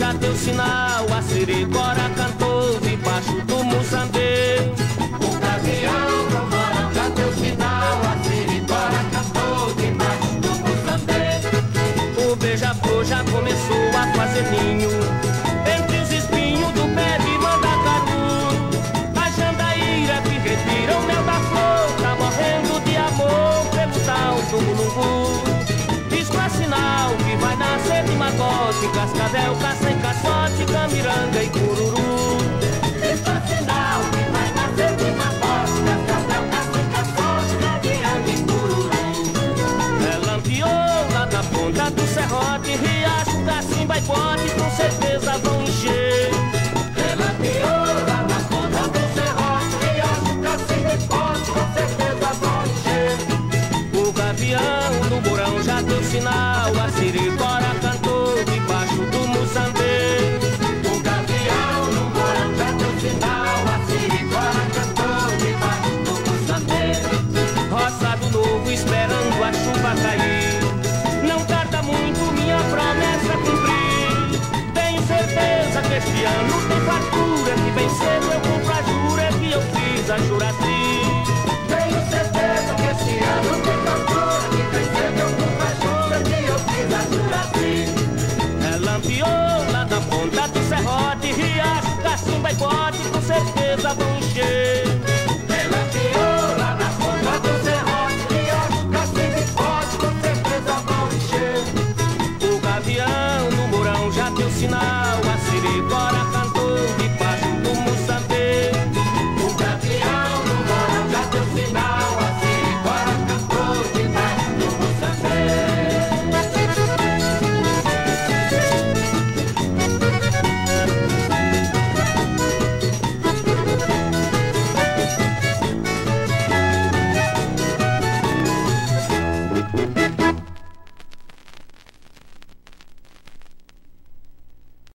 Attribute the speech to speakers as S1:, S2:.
S1: já deu sinal, a siricora cantou debaixo do mussambê.
S2: O gavião morão já deu sinal, a siricora cantou debaixo do mussambê.
S1: O beija-flor já começou a fazer ninho magote, cascavel, caça em caçote, camiranga e cururu.
S2: Sinal que vai nascer de magote, cascavel, caça em caçote, camiranga e cururu.
S1: É lampiou lá da ponta do serrote, riacho, cacimba e bote, com certeza vão encher. Novo esperando a chuva cair. Não tarda muito minha promessa cumprir. Tenho certeza que este ano tem fartura, que bem cedo eu cumpro a jura que eu fiz a Juraci.
S2: Tenho certeza que esse ano tem fartura, que tem cedo eu cumpro a jura que eu fiz a Juraci.
S1: É lampiou lá da ponta do serrote, riacho, cacimba e bote, com certeza vão encher. ensinar.